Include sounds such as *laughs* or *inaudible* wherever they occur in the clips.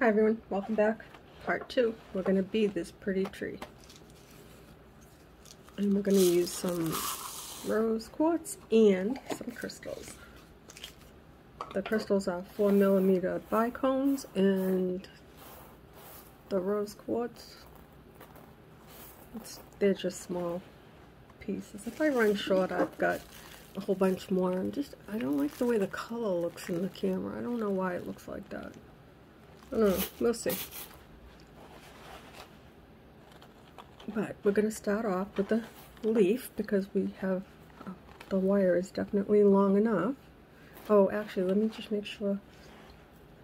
Hi everyone, welcome back. Part 2. We're going to be this pretty tree. And we're going to use some rose quartz and some crystals. The crystals are 4 millimeter bicones and the rose quartz, they're just small pieces. If I run short, I've got a whole bunch more. And just, I don't like the way the color looks in the camera. I don't know why it looks like that. I don't know. We'll see. But we're going to start off with the leaf because we have, uh, the wire is definitely long enough. Oh, actually, let me just make sure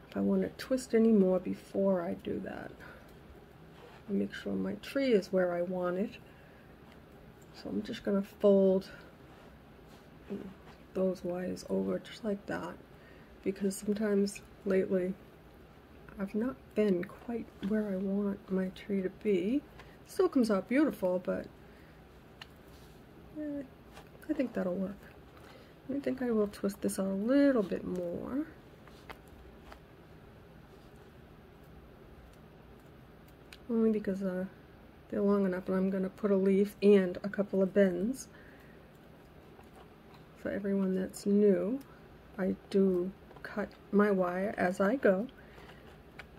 if I want to twist any more before I do that. Make sure my tree is where I want it. So I'm just going to fold those wires over just like that because sometimes lately I've not been quite where I want my tree to be. Still comes out beautiful, but eh, I think that'll work. I think I will twist this out a little bit more. Only because uh, they're long enough and I'm going to put a leaf and a couple of bends. For everyone that's new, I do cut my wire as I go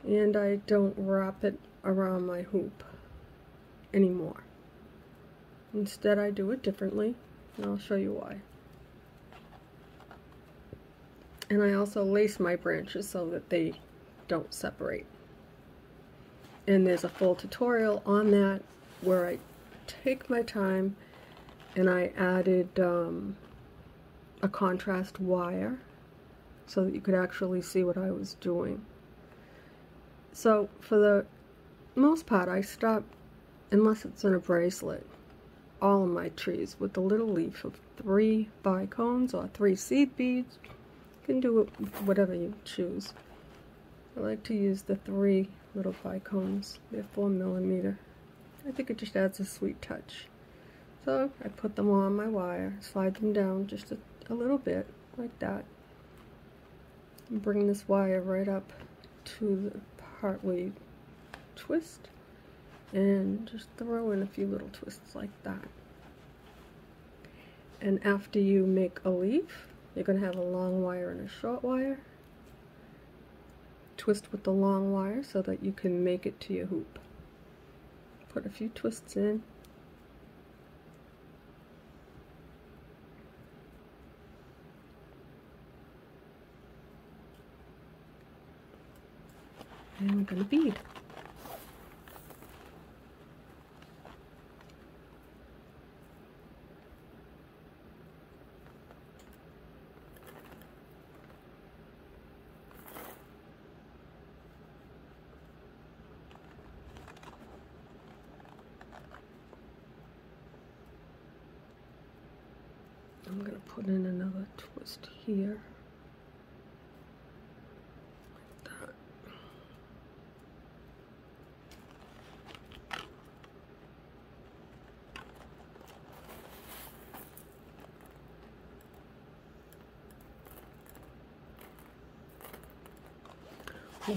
and I don't wrap it around my hoop anymore. Instead I do it differently and I'll show you why. And I also lace my branches so that they don't separate. And there's a full tutorial on that where I take my time and I added um, a contrast wire so that you could actually see what I was doing. So for the most part, I stop, unless it's in a bracelet, all of my trees with a little leaf of three bicones or three seed beads. You can do whatever you choose. I like to use the three little bicones. They're four millimeter. I think it just adds a sweet touch. So I put them on my wire, slide them down just a, a little bit, like that. And bring this wire right up to the partway twist and just throw in a few little twists like that. And after you make a leaf, you're going to have a long wire and a short wire. Twist with the long wire so that you can make it to your hoop. Put a few twists in to bead. I'm going to put in another twist here.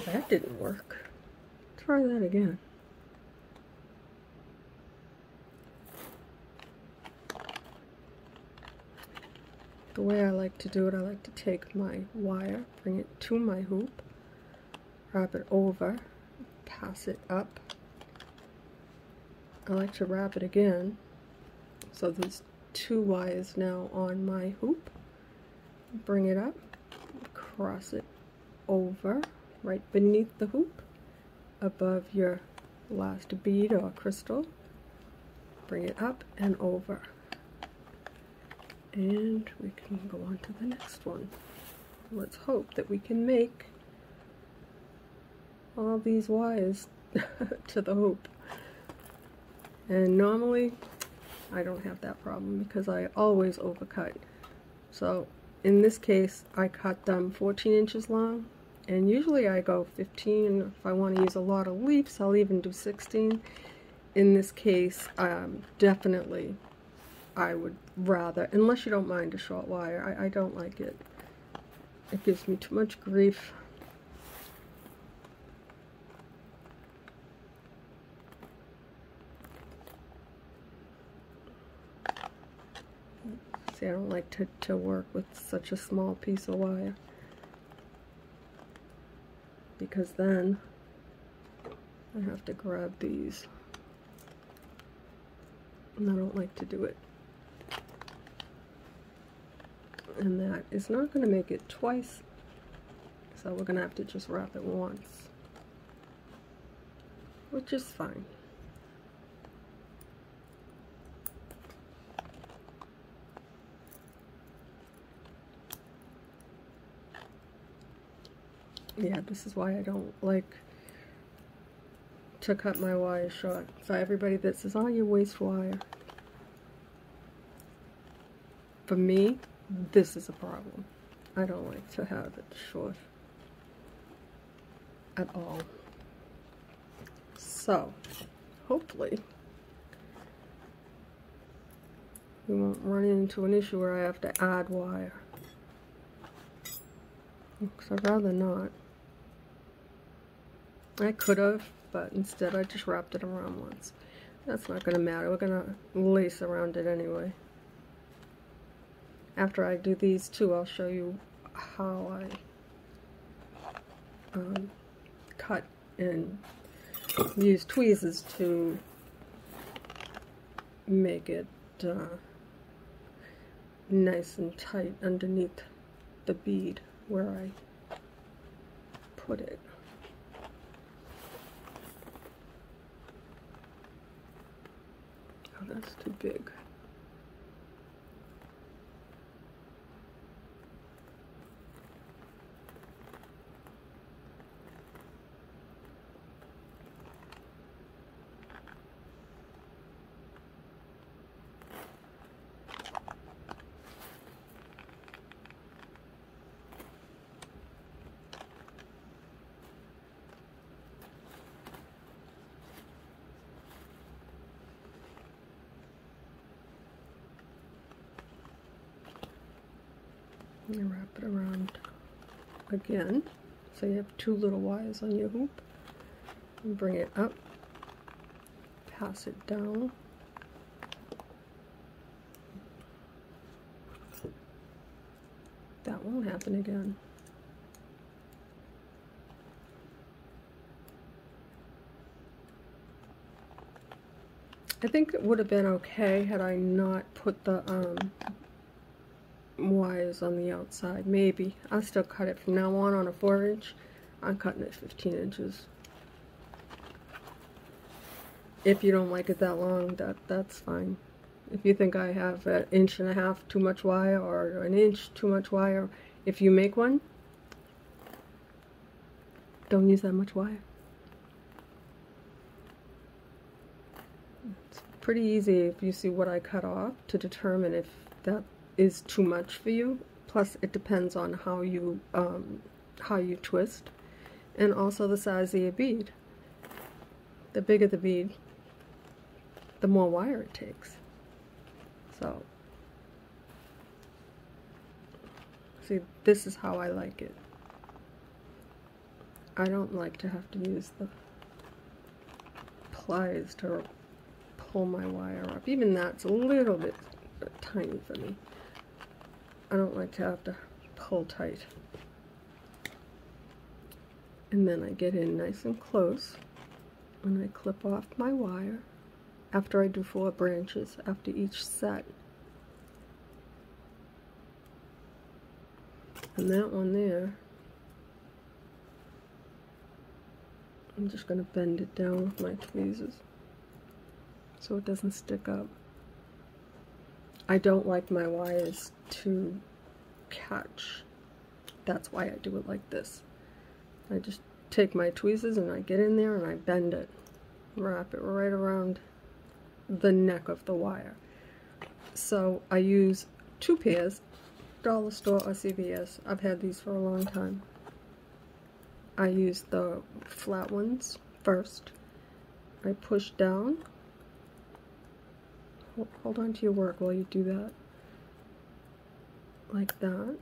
That didn't work. Try that again. The way I like to do it, I like to take my wire, bring it to my hoop, wrap it over, pass it up. I like to wrap it again. So there's two wires now on my hoop. Bring it up, cross it over, right beneath the hoop above your last bead or crystal. Bring it up and over. And we can go on to the next one. Let's hope that we can make all these wires *laughs* to the hoop. And normally I don't have that problem because I always overcut. So in this case I cut them 14 inches long and usually I go 15 if I want to use a lot of leaps I'll even do 16 in this case um, definitely I would rather unless you don't mind a short wire I, I don't like it. It gives me too much grief. See, I don't like to, to work with such a small piece of wire. Because then I have to grab these. And I don't like to do it. And that is not going to make it twice. So we're going to have to just wrap it once. Which is fine. Yeah, this is why I don't like to cut my wire short. So everybody that says, oh, you waste wire. For me, this is a problem. I don't like to have it short at all. So, hopefully, we won't run into an issue where I have to add wire. Because I'd rather not. I could have, but instead I just wrapped it around once. That's not going to matter. We're going to lace around it anyway. After I do these two, I'll show you how I um, cut and use tweezers to make it uh, nice and tight underneath the bead where I put it. That's too big. and wrap it around again. So you have two little wires on your hoop. And bring it up. Pass it down. That won't happen again. I think it would have been okay had I not put the um, wires on the outside. Maybe. I'll still cut it from now on on a 4 inch. I'm cutting it 15 inches. If you don't like it that long, that that's fine. If you think I have an inch and a half too much wire or an inch too much wire, if you make one, don't use that much wire. It's pretty easy if you see what I cut off to determine if that is too much for you. Plus, it depends on how you um, how you twist, and also the size of your bead. The bigger the bead, the more wire it takes. So, see, this is how I like it. I don't like to have to use the pliers to pull my wire up. Even that's a little bit tiny for me. I don't like to have to pull tight. And then I get in nice and close and I clip off my wire after I do four branches after each set. And that one there, I'm just going to bend it down with my tweezers so it doesn't stick up. I don't like my wires to catch. That's why I do it like this. I just take my tweezers and I get in there and I bend it. Wrap it right around the neck of the wire. So I use two pairs, dollar store or CVS. I've had these for a long time. I use the flat ones first. I push down hold on to your work while you do that. Like that.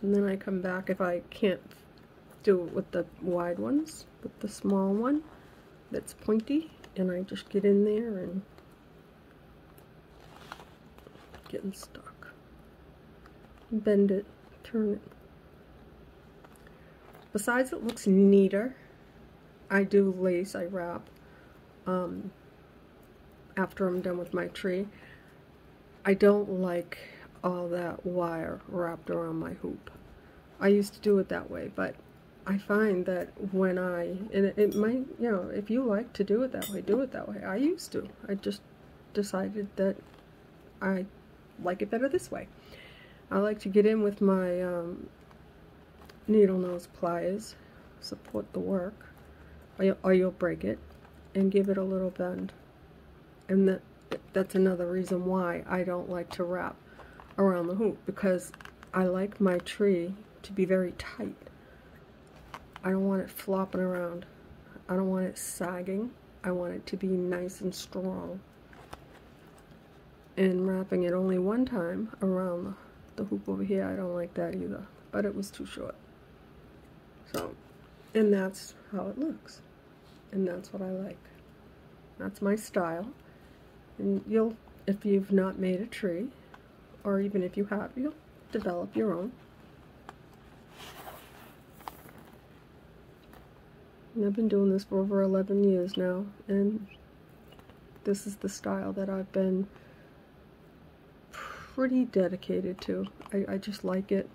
And then I come back if I can't do it with the wide ones, with the small one that's pointy, and I just get in there and getting stuck. Bend it, turn it. Besides it looks neater, I do lace, I wrap um, after I'm done with my tree. I don't like all that wire wrapped around my hoop. I used to do it that way, but I find that when I, and it, it might, you know, if you like to do it that way, do it that way. I used to. I just decided that I like it better this way. I like to get in with my um, needle nose pliers, support the work, or, you, or you'll break it, and give it a little bend. And that that's another reason why I don't like to wrap around the hoop, because I like my tree to be very tight. I don't want it flopping around. I don't want it sagging. I want it to be nice and strong. And wrapping it only one time around the hoop over here, I don't like that either. But it was too short. So, and that's how it looks. And that's what I like. That's my style. And you'll, if you've not made a tree, or even if you have, you'll develop your own. And I've been doing this for over 11 years now, and this is the style that I've been pretty dedicated to. I, I just like it.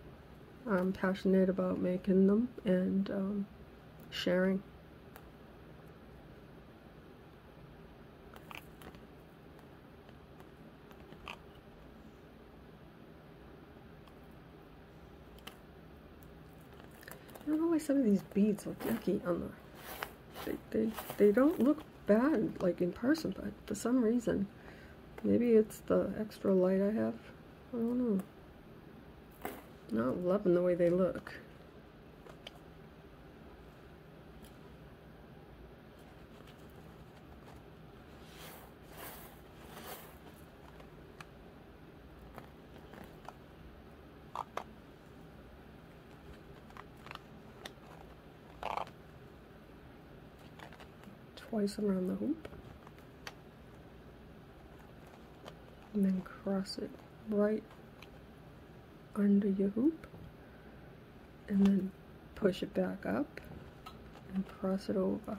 I'm passionate about making them and um, sharing. Why some of these beads look yucky on the they, they, they don't look bad, like, in person, but for some reason, maybe it's the extra light I have. I don't know. Not loving the way they look. Twice around the hoop. And then cross it right under your hoop. And then push it back up and cross it over.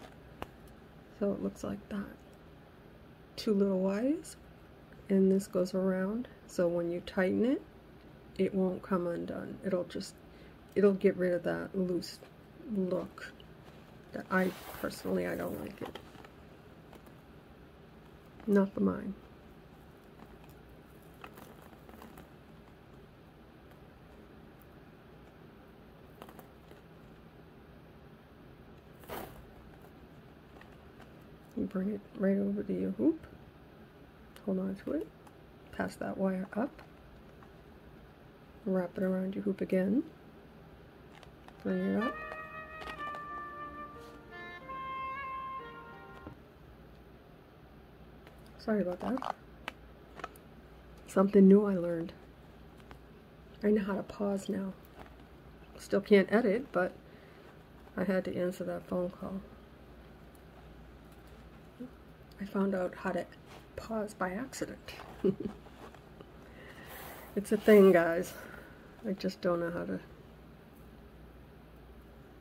So it looks like that. Two little wires. And this goes around. So when you tighten it it won't come undone. It'll just it'll get rid of that loose look. That I personally I don't like it. Not the mine. You bring it right over to your hoop. Hold on to it. Pass that wire up. Wrap it around your hoop again. Bring it up. Sorry about that. Something new I learned. I know how to pause now. Still can't edit, but I had to answer that phone call. I found out how to pause by accident. *laughs* it's a thing, guys. I just don't know how to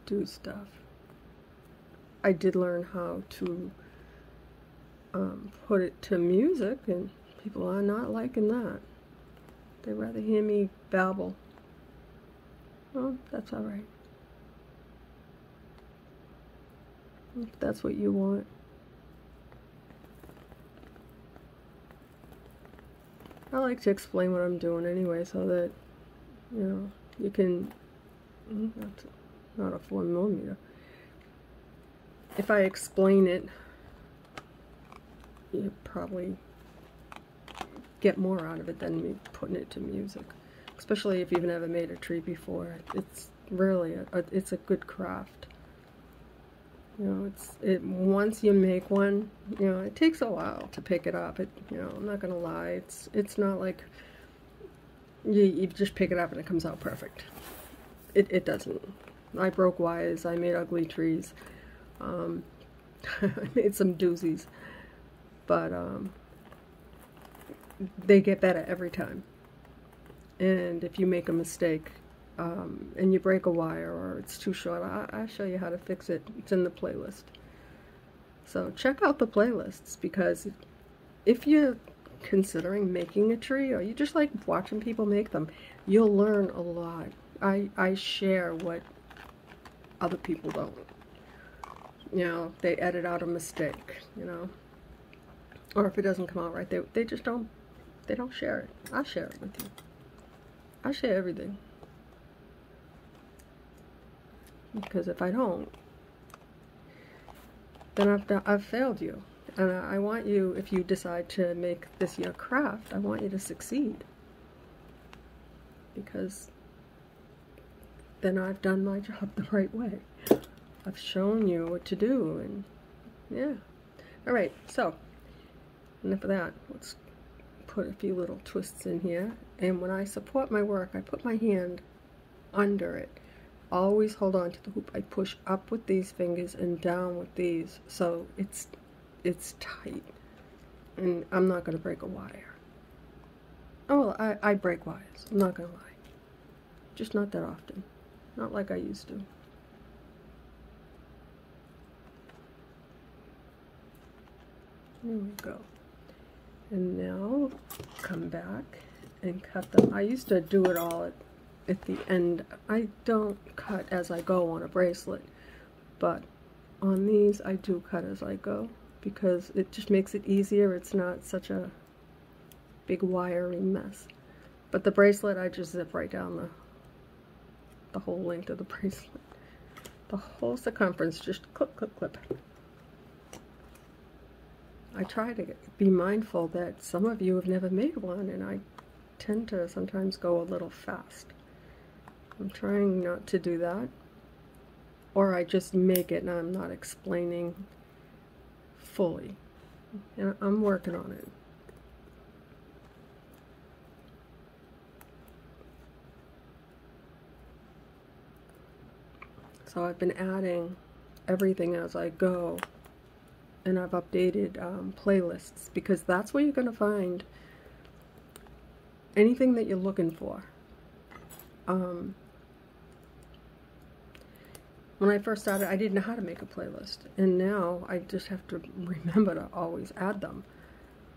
do stuff. I did learn how to um, put it to music, and people are not liking that. They rather hear me babble. Well, that's alright. If that's what you want. I like to explain what I'm doing anyway so that, you know, you can, mm, that's not a 4 millimeter. If I explain it you probably get more out of it than me putting it to music. Especially if you've never made a tree before. It's really, a, a, it's a good craft. You know, it's, it, once you make one, you know, it takes a while to pick it up. It, you know, I'm not gonna lie, it's, it's not like you, you just pick it up and it comes out perfect. It, it doesn't. I broke wires, I made ugly trees, um, *laughs* I made some doozies but um, they get better every time. And if you make a mistake um, and you break a wire or it's too short, I, I'll show you how to fix it. It's in the playlist. So check out the playlists because if you're considering making a tree or you just like watching people make them, you'll learn a lot. I, I share what other people don't. You know, they edit out a mistake, you know. Or if it doesn't come out right, they, they just don't, they don't share it. I'll share it with you. I share everything. Because if I don't, then I've, I've failed you. And I want you, if you decide to make this your craft, I want you to succeed. Because then I've done my job *laughs* the right way. I've shown you what to do, and yeah. Alright, so, enough of that. Let's put a few little twists in here. And when I support my work, I put my hand under it. Always hold on to the hoop. I push up with these fingers and down with these. So it's it's tight. And I'm not going to break a wire. Oh, I, I break wires. I'm not going to lie. Just not that often. Not like I used to. There we go. And now come back and cut them. I used to do it all at, at the end. I don't cut as I go on a bracelet, but on these I do cut as I go because it just makes it easier. It's not such a big wiry mess. But the bracelet I just zip right down the the whole length of the *laughs* bracelet. The whole circumference, just clip, clip, clip. I try to be mindful that some of you have never made one, and I tend to sometimes go a little fast. I'm trying not to do that. Or I just make it and I'm not explaining fully. And I'm working on it. So I've been adding everything as I go and I've updated um, playlists because that's where you're going to find anything that you're looking for. Um, when I first started, I didn't know how to make a playlist, and now I just have to *laughs* remember to always add them.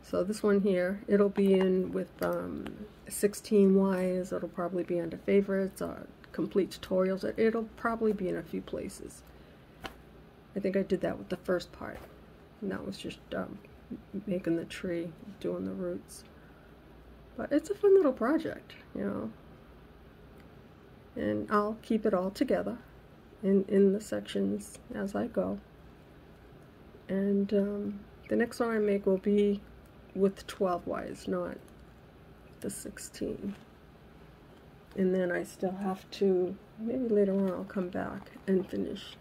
So this one here, it'll be in with um, 16 whys, it'll probably be under favorites, or complete tutorials, it'll probably be in a few places. I think I did that with the first part, and that was just um, making the tree, doing the roots. But it's a fun little project, you know. And I'll keep it all together in, in the sections as I go. And um, the next one I make will be with 12 whys, not the 16. And then I still have to, maybe later on I'll come back and finish,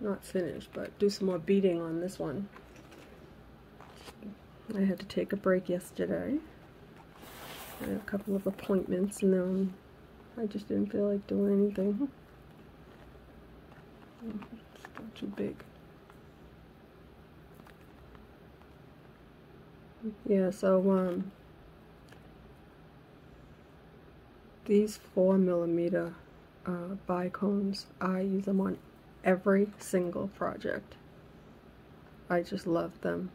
not finish, but do some more beading on this one. I had to take a break yesterday. I had a couple of appointments and then I just didn't feel like doing anything. It's too big. Yeah, so um, these four millimeter uh, bicones, I use them on every single project. I just love them.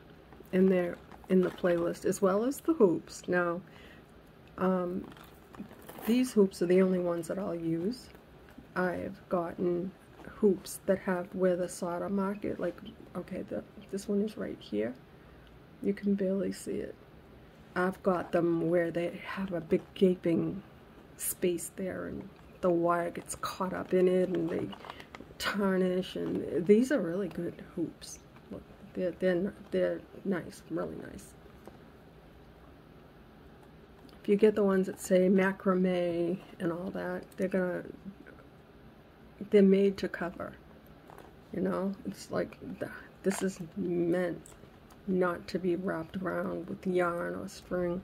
And they're in the playlist as well as the hoops. Now, um, these hoops are the only ones that I'll use. I've gotten hoops that have where the solder market, like, okay, the, this one is right here. You can barely see it. I've got them where they have a big gaping space there and the wire gets caught up in it and they tarnish and these are really good hoops. Look, they're, they're, they're nice, really nice. If you get the ones that say macrame and all that, they're gonna they're made to cover. You know, it's like this is meant not to be wrapped around with yarn or string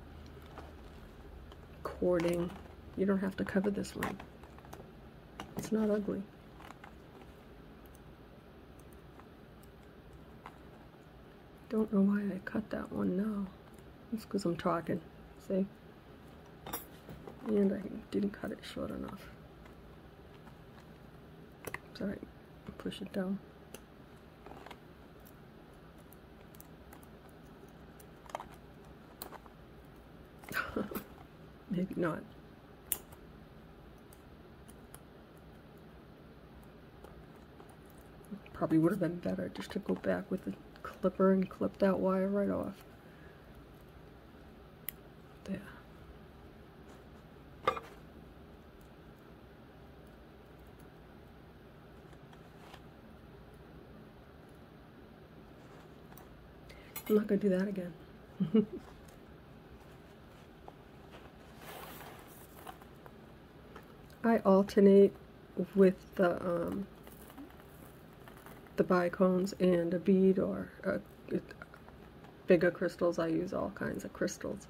cording. You don't have to cover this one. It's not ugly. Don't know why I cut that one now. It's because I'm talking. See? And I didn't cut it short enough. Sorry, push it down. *laughs* Maybe not. Probably would have been better just to go back with the clipper and clip that wire right off. There. I'm not going to do that again. *laughs* I alternate with the um, the bicones and a bead or a, bigger crystals. I use all kinds of crystals.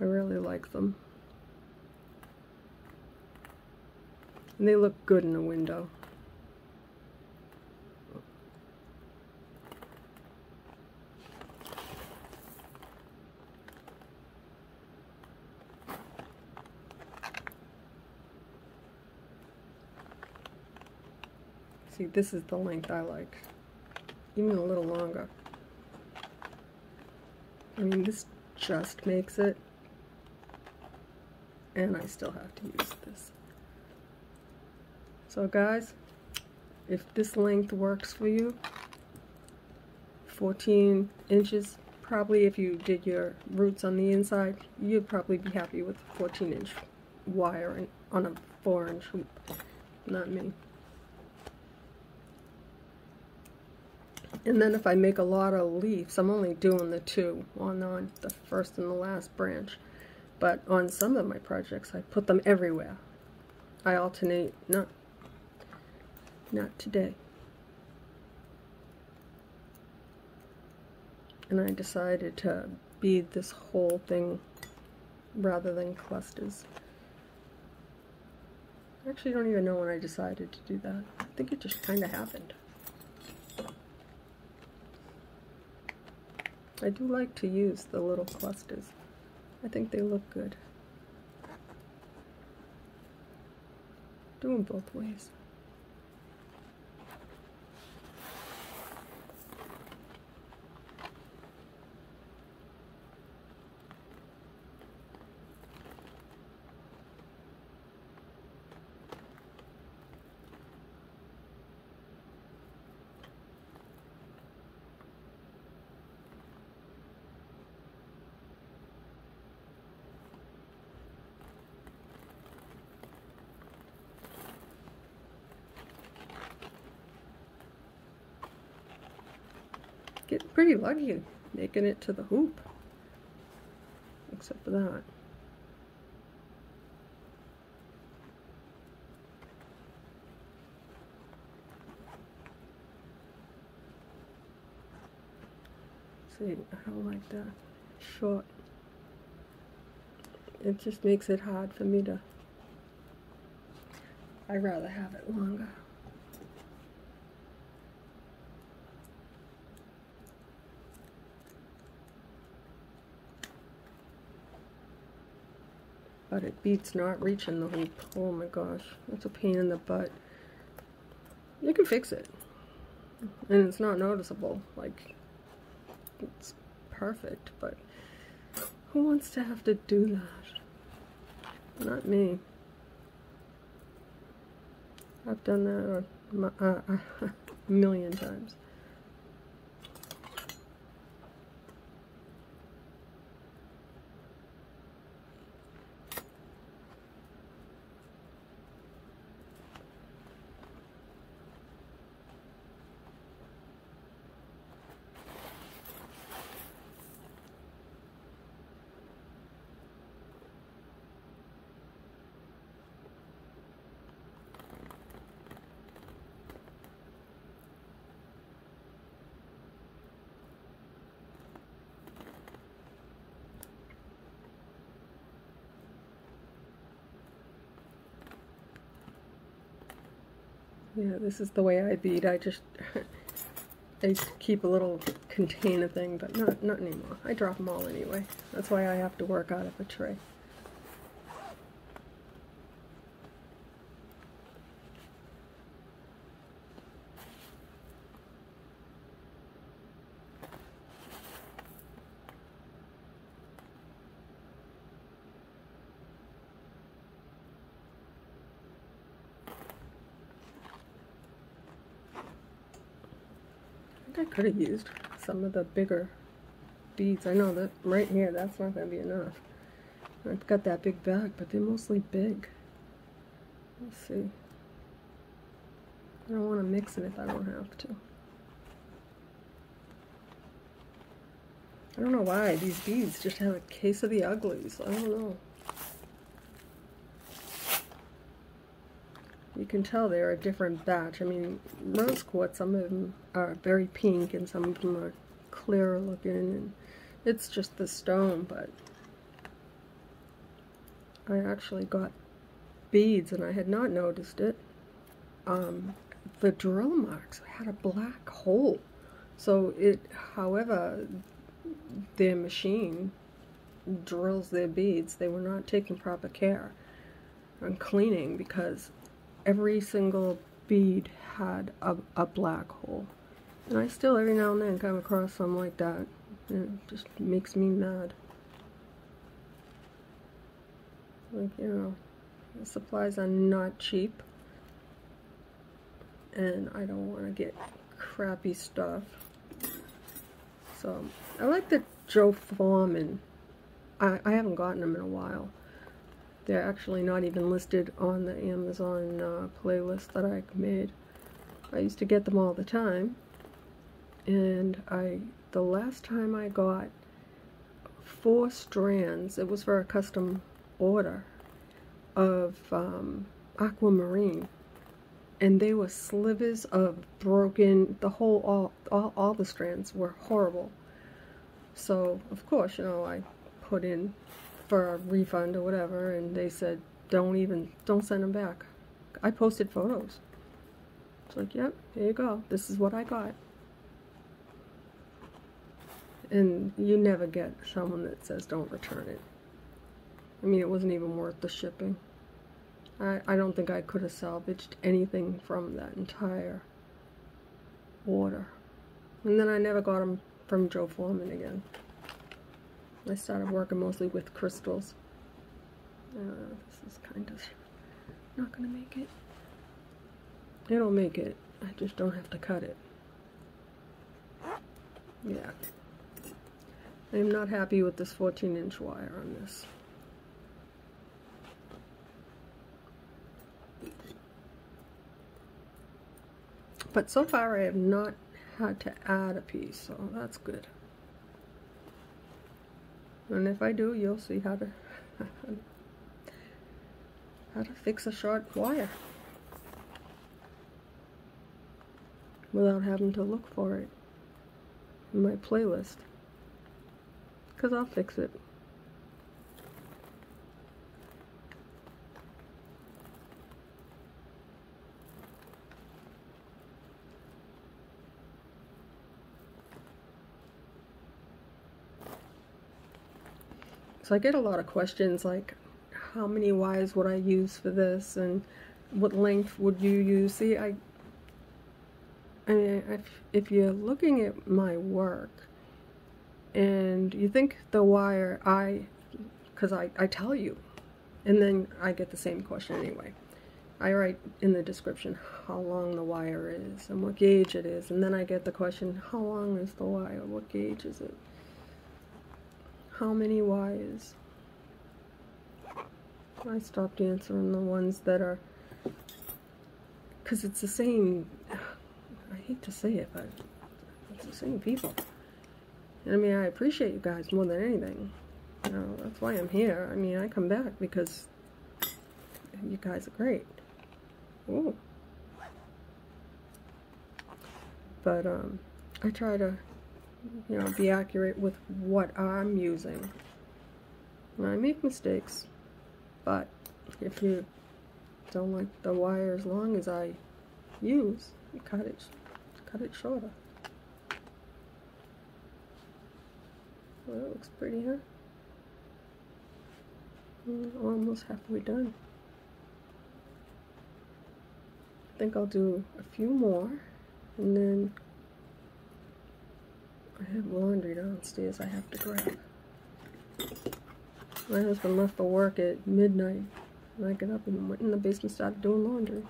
I really like them. And they look good in a window. See, this is the length I like. Even a little longer. I mean, this just makes it. And I still have to use this. So guys, if this length works for you, 14 inches, probably if you did your roots on the inside, you'd probably be happy with 14 inch wire on a 4 inch hoop. Not me. And then if I make a lot of leaves, I'm only doing the two on, on the first and the last branch. But on some of my projects, I put them everywhere. I alternate, not, not today. And I decided to bead this whole thing rather than clusters. I actually don't even know when I decided to do that. I think it just kind of happened. I do like to use the little clusters. I think they look good. Do them both ways. Getting pretty lucky making it to the hoop. Except for that. See, I don't like that short. It just makes it hard for me to. I'd rather have it longer. But it beats not reaching the hoop. Oh my gosh, that's a pain in the butt. You can fix it. And it's not noticeable. Like, it's perfect, but who wants to have to do that? Not me. I've done that a, a, a million times. Yeah, this is the way I bead. I just, *laughs* I keep a little container thing, but not, not anymore. I drop them all anyway. That's why I have to work out of a tray. I could have used some of the bigger beads. I know that right here, that's not going to be enough. I've got that big bag, but they're mostly big. Let's see. I don't want to mix it if I don't have to. I don't know why these beads just have a case of the uglies. I don't know. You can tell they're a different batch. I mean, rose quartz, some of them are very pink and some of them are clearer looking. And it's just the stone, but I actually got beads and I had not noticed it. Um, the drill marks had a black hole. So it, however, their machine drills their beads, they were not taking proper care on cleaning because every single bead had a, a black hole. And I still every now and then come across some like that. And it just makes me mad. Like, you know, the supplies are not cheap. And I don't want to get crappy stuff. So, I like the Joe Foreman. I, I haven't gotten them in a while. They're actually not even listed on the Amazon uh, playlist that I made. I used to get them all the time. And I, the last time I got four strands, it was for a custom order of um, aquamarine. And they were slivers of broken, the whole, all, all, all the strands were horrible. So, of course, you know, I put in for a refund or whatever, and they said, don't even, don't send them back. I posted photos. It's like, yep, here you go. This is what I got. And you never get someone that says don't return it. I mean, it wasn't even worth the shipping. I, I don't think I could have salvaged anything from that entire order. And then I never got them from Joe Foreman again. I started working mostly with crystals. Uh, this is kind of not going to make it. It'll make it. I just don't have to cut it. Yeah. I'm not happy with this 14 inch wire on this. But so far I have not had to add a piece, so that's good. And if I do, you'll see how to *laughs* how to fix a short wire without having to look for it in my playlist. Because I'll fix it. So I get a lot of questions like, how many wires would I use for this, and what length would you use? See, I, I mean, if, if you're looking at my work, and you think the wire, I, because I, I tell you, and then I get the same question anyway. I write in the description how long the wire is and what gauge it is, and then I get the question, how long is the wire, what gauge is it? How many wires? I stopped answering the ones that are, because it's the same, I hate to say it, but it's the same people. And I mean, I appreciate you guys more than anything. You know, that's why I'm here. I mean, I come back because you guys are great. Ooh. But, um, I try to you know, be accurate with what I'm using. I make mistakes, but if you don't like the wire as long as I use, cut it, cut it shorter. Well, that looks pretty, huh? Mm, almost halfway done. I think I'll do a few more and then I have laundry downstairs I have to grab. My husband left for work at midnight and I got up and went in the basement and started doing laundry.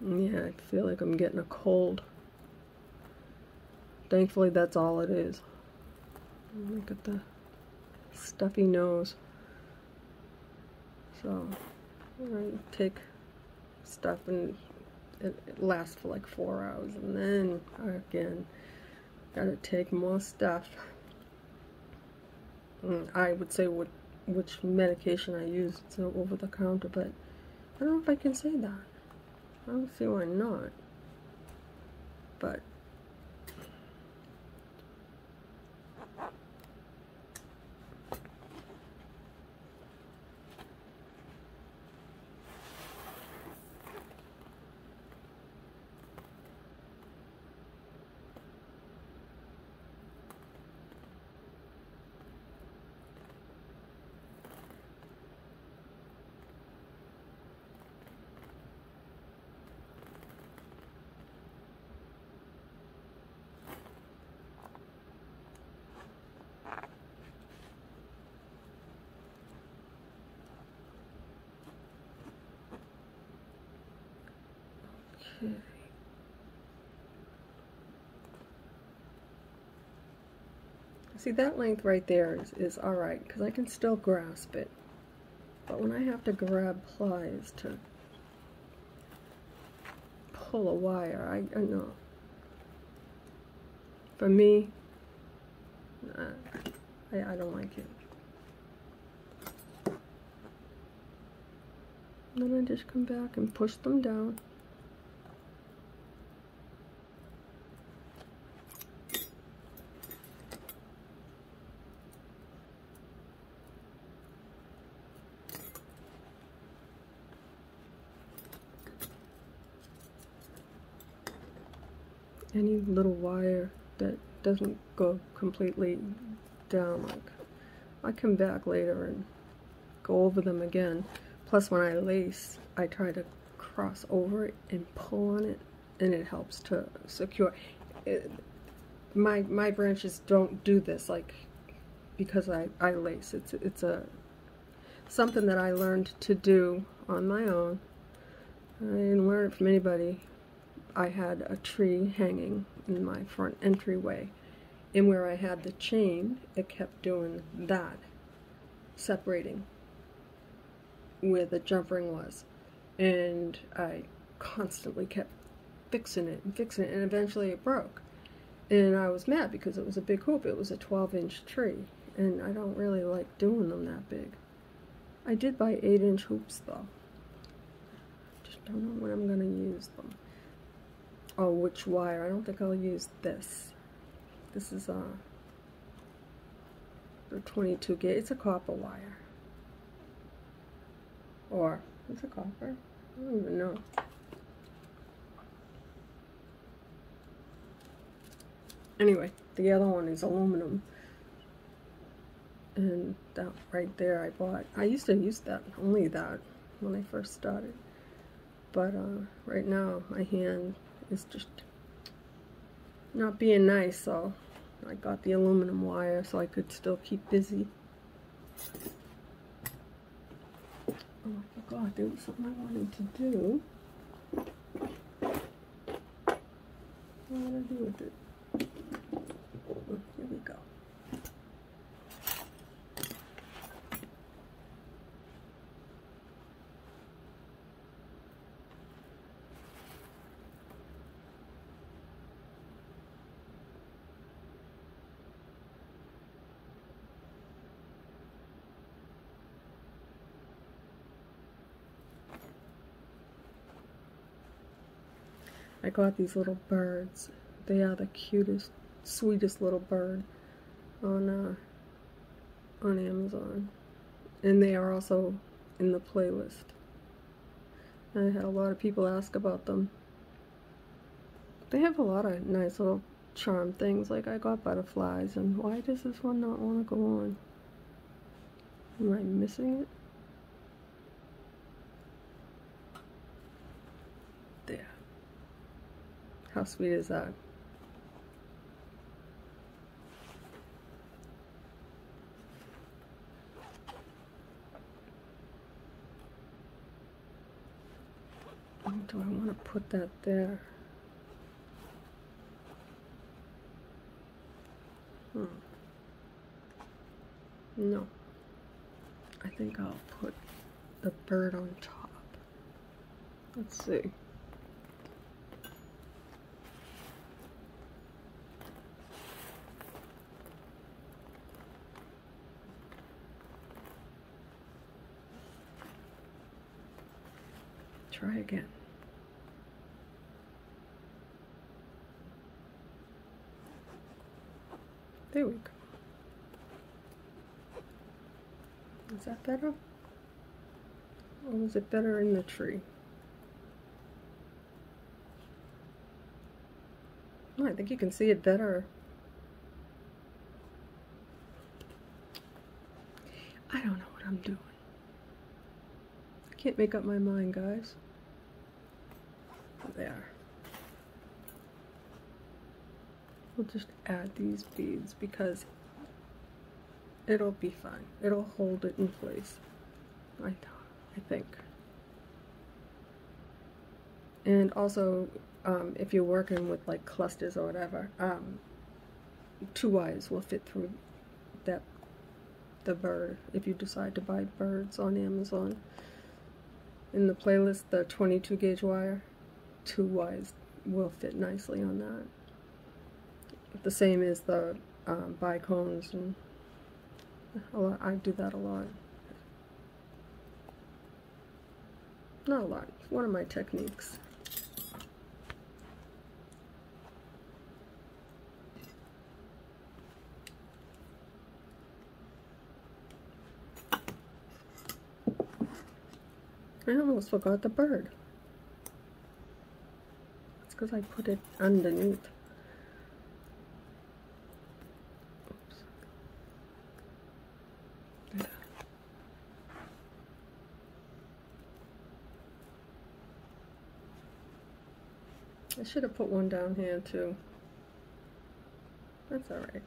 Yeah, I feel like I'm getting a cold. Thankfully, that's all it is. Look at the stuffy nose. So, I take stuff and it, it, lasts for like four hours, and then again, gotta take more stuff. Mm, I would say what which medication I use. It's over the counter, but I don't know if I can say that. I don't see why not. But Okay. See, that length right there is, is alright, because I can still grasp it. But when I have to grab pliers to pull a wire, I, I know. For me, I, I don't like it. Then I just come back and push them down. Any little wire that doesn't go completely down like I come back later and go over them again. Plus when I lace I try to cross over it and pull on it and it helps to secure it, my my branches don't do this like because I, I lace. It's it's a something that I learned to do on my own. I didn't learn it from anybody I had a tree hanging in my front entryway. And where I had the chain, it kept doing that, separating where the jump ring was. And I constantly kept fixing it and fixing it, and eventually it broke. And I was mad because it was a big hoop. It was a 12 inch tree, and I don't really like doing them that big. I did buy 8 inch hoops though. Just don't know when I'm going to use them oh which wire? I don't think I'll use this. This is a uh, 22 gauge it's a copper wire. Or it's a copper? I don't even know. Anyway the other one is aluminum. And that right there I bought. I used to use that only that when I first started. But uh, right now my hand is just not being nice, so I got the aluminum wire so I could still keep busy. Oh, I forgot, there was something I wanted to do. What did I do with it? Oh, here we go. I got these little birds. They are the cutest, sweetest little bird on uh, on Amazon, and they are also in the playlist. I had a lot of people ask about them. They have a lot of nice little charm things, like I got butterflies, and why does this one not want to go on? Am I missing it? There. How sweet is that? do I want to put that there? Hmm. No. I think I'll put the bird on top. Let's see. Try again. There we go. Is that better? Or was it better in the tree? Oh, I think you can see it better. I don't know what I'm doing. I can't make up my mind, guys. There. We'll just add these beads because it'll be fine. It'll hold it in place. I, I think. And also, um, if you're working with like clusters or whatever, um, two wires will fit through that the bird if you decide to buy birds on Amazon. In the playlist, the 22 gauge wire, two wires will fit nicely on that the same as the um, bicones and lot, I do that a lot. Not a lot. It's one of my techniques. I almost forgot the bird. Because I put it underneath. I should have put one down here too. That's alright.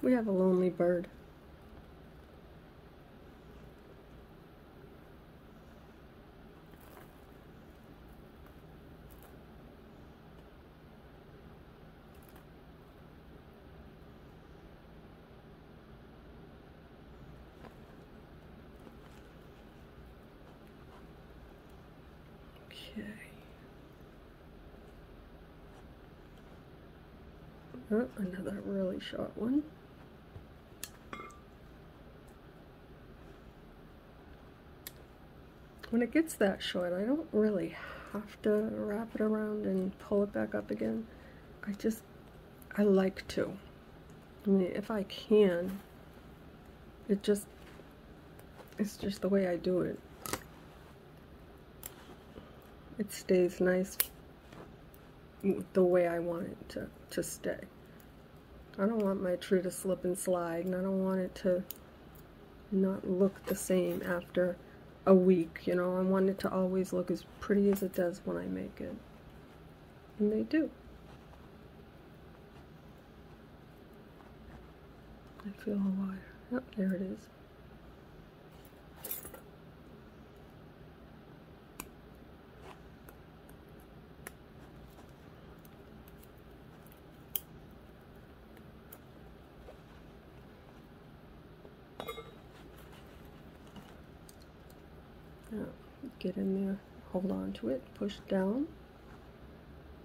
We have a lonely bird. Okay. Oh, another really short one. When it gets that short, I don't really have to wrap it around and pull it back up again. I just, I like to. I mean, if I can, it just, it's just the way I do it. It stays nice the way I want it to, to stay. I don't want my tree to slip and slide, and I don't want it to not look the same after a week, you know. I want it to always look as pretty as it does when I make it. And they do. I feel a wire. Yep, there it is. Get in there, hold on to it, push down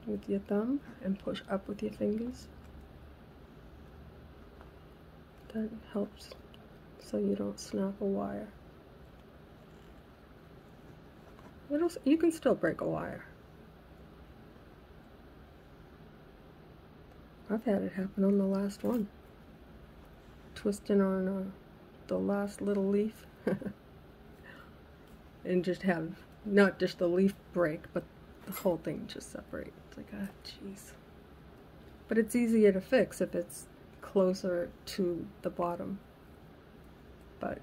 with your thumb and push up with your fingers. That helps so you don't snap a wire. It'll, you can still break a wire. I've had it happen on the last one. Twisting on uh, the last little leaf. *laughs* and just have not just the leaf break, but the whole thing just separate. It's like, ah, jeez. But it's easier to fix if it's closer to the bottom. But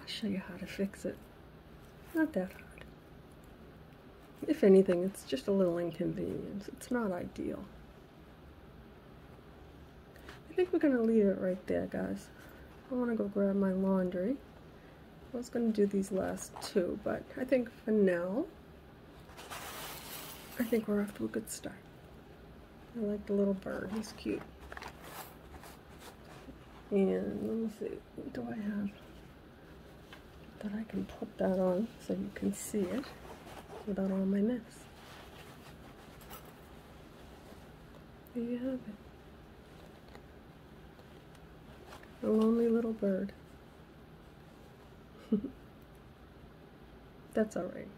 I'll show you how to fix it. Not that hard. If anything, it's just a little inconvenience. It's not ideal. I think we're going to leave it right there, guys. I want to go grab my laundry. I was going to do these last two, but I think for now, I think we're off to a good start. I like the little bird. He's cute. And let me see, what do I have that I can put that on so you can see it without all my mess. There you have it. A lonely little bird. *laughs* That's alright.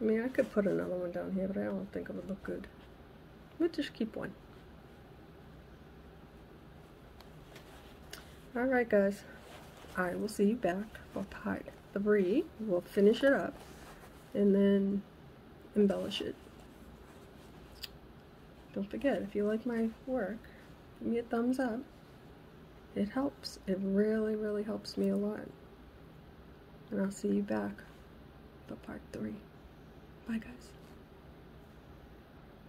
I mean, I could put another one down here, but I don't think it would look good. We'll just keep one. Alright guys, I will see you back for part three. We'll finish it up and then embellish it. Don't forget, if you like my work, give me a thumbs up. It helps. It really, really helps me a lot. And I'll see you back for part three. Bye, guys.